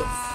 Santos.